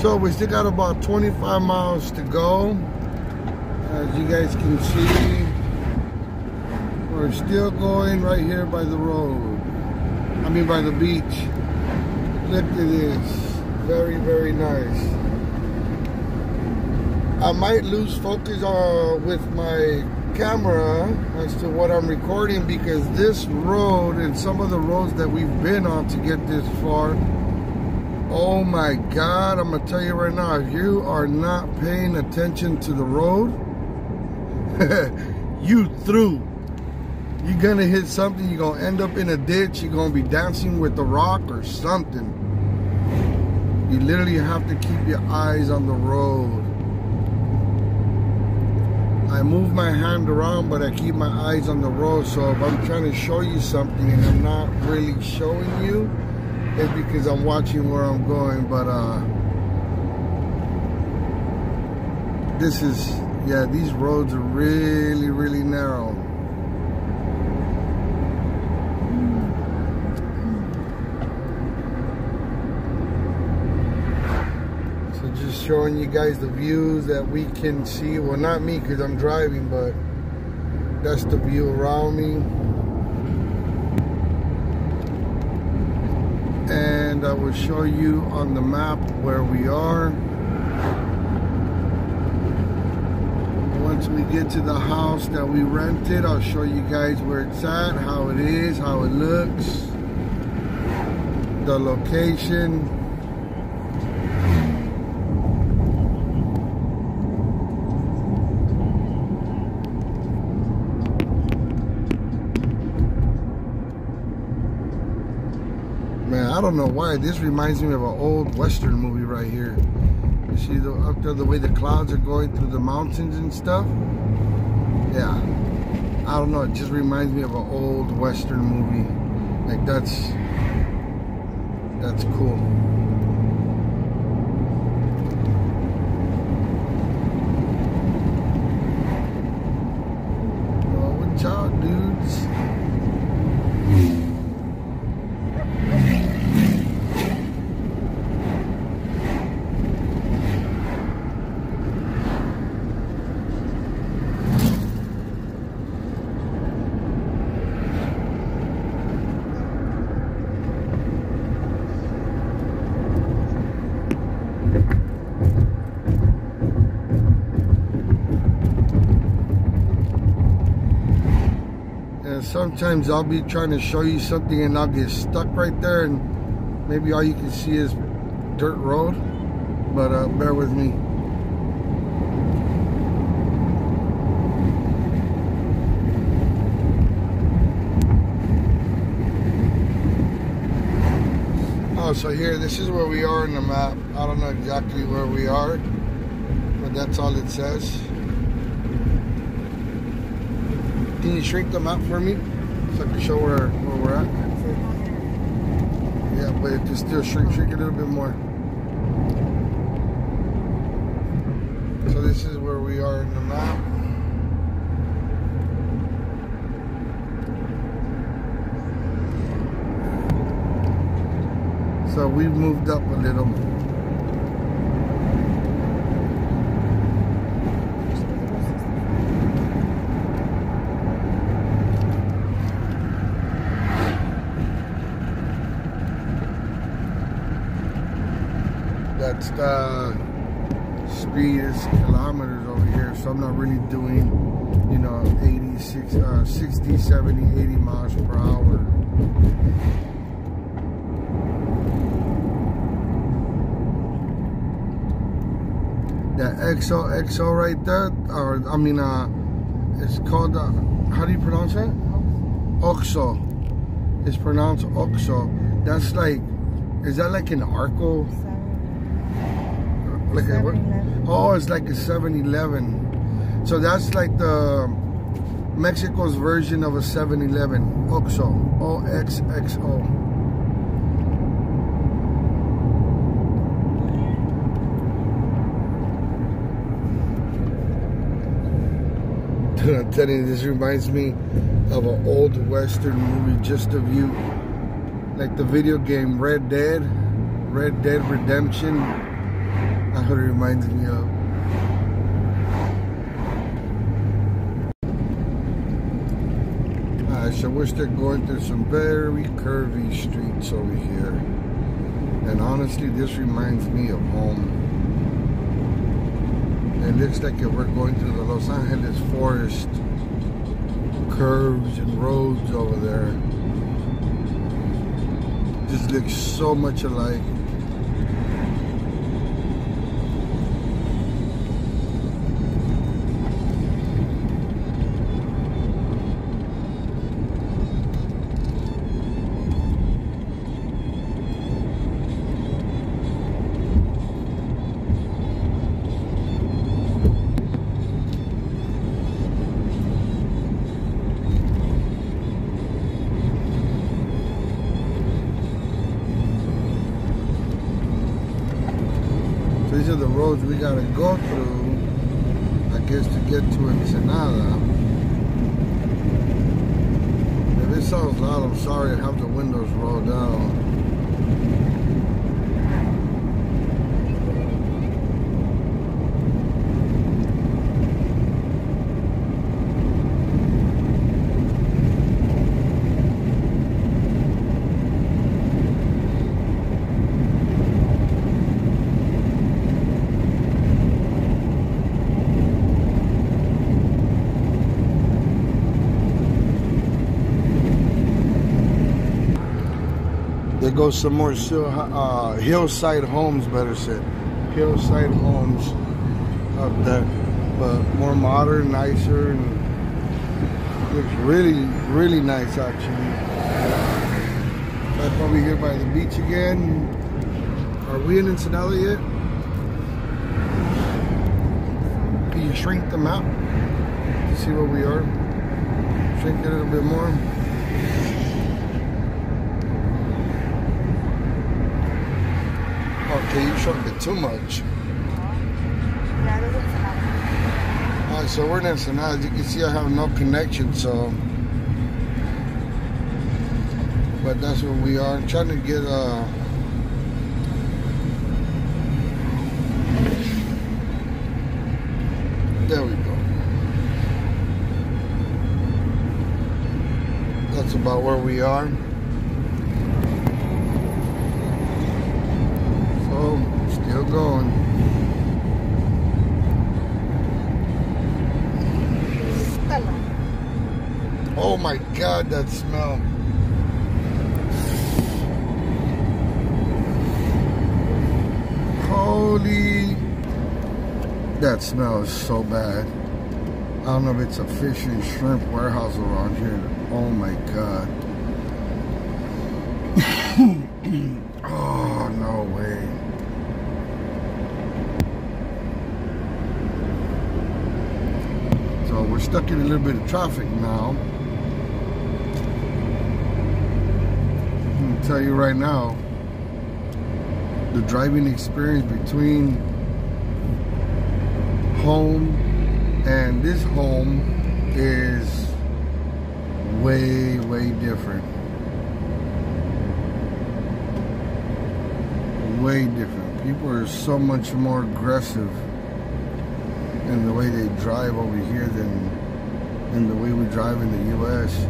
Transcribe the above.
So we still got about 25 miles to go. As you guys can see, we're still going right here by the road. I mean by the beach. Look at this. Very, very nice. I might lose focus uh, with my camera as to what I'm recording because this road and some of the roads that we've been on to get this far oh my god I'm gonna tell you right now if you are not paying attention to the road you through you're gonna hit something you're gonna end up in a ditch you're gonna be dancing with the rock or something you literally have to keep your eyes on the road I move my hand around, but I keep my eyes on the road. So if I'm trying to show you something and I'm not really showing you, it's because I'm watching where I'm going. But uh, this is, yeah, these roads are really, really narrow. So just showing you guys the views that we can see. Well, not me because I'm driving, but that's the view around me. And I will show you on the map where we are. Once we get to the house that we rented, I'll show you guys where it's at, how it is, how it looks, the location. I don't know why. This reminds me of an old Western movie right here. You see the, up there, the way the clouds are going through the mountains and stuff? Yeah. I don't know. It just reminds me of an old Western movie. Like, that's... That's cool. Well, what y'all dudes? And sometimes I'll be trying to show you something and I'll get stuck right there and maybe all you can see is dirt road. But uh, bear with me. Oh, so here, this is where we are in the map. I don't know exactly where we are, but that's all it says. Can you shrink the map for me? So I can show where, where we're at. Yeah, but just still shrink, shrink a little bit more. So this is where we are in the map. So we've moved up a little. The speed is kilometers over here. So I'm not really doing, you know, 86, uh, 60, 70, 80 miles per hour. that XO XO right there, or I mean, uh, it's called. Uh, how do you pronounce it? Oxo. It's pronounced Oxo. That's like, is that like an Arco? Like a, what? Oh, it's like a 7-Eleven. So that's like the Mexico's version of a 7-Eleven. Oxo. O X X O. Dude, I'm telling you, this reminds me of an old Western movie, just of you. Like the video game Red Dead, Red Dead Redemption. That's what it reminds me of. Alright, so we're still going through some very curvy streets over here. And honestly, this reminds me of home. It looks like we're going through the Los Angeles forest curves and roads over there. Just looks so much alike. Gotta go through, I guess, to get to Ensenada. If it sounds loud, I'm sorry. I have the windows rolled down. Goes some more uh, hillside homes, better said. Hillside homes up there. But more modern, nicer, and looks really, really nice actually. Back over here by the beach again. Are we in Ensenada yet? Can you shrink the map see where we are? Shrink it a little bit more. Okay, you shrunk it too much. Alright, so we're in Ensenada. As you can see, I have no connection, so. But that's where we are. I'm trying to get, uh. There we go. That's about where we are. Oh my god, that smell. Holy. That smell is so bad. I don't know if it's a fish and shrimp warehouse around here. Oh my god. oh, no way. So we're stuck in a little bit of traffic now. Tell you right now, the driving experience between home and this home is way, way different. Way different. People are so much more aggressive in the way they drive over here than in the way we drive in the U.S.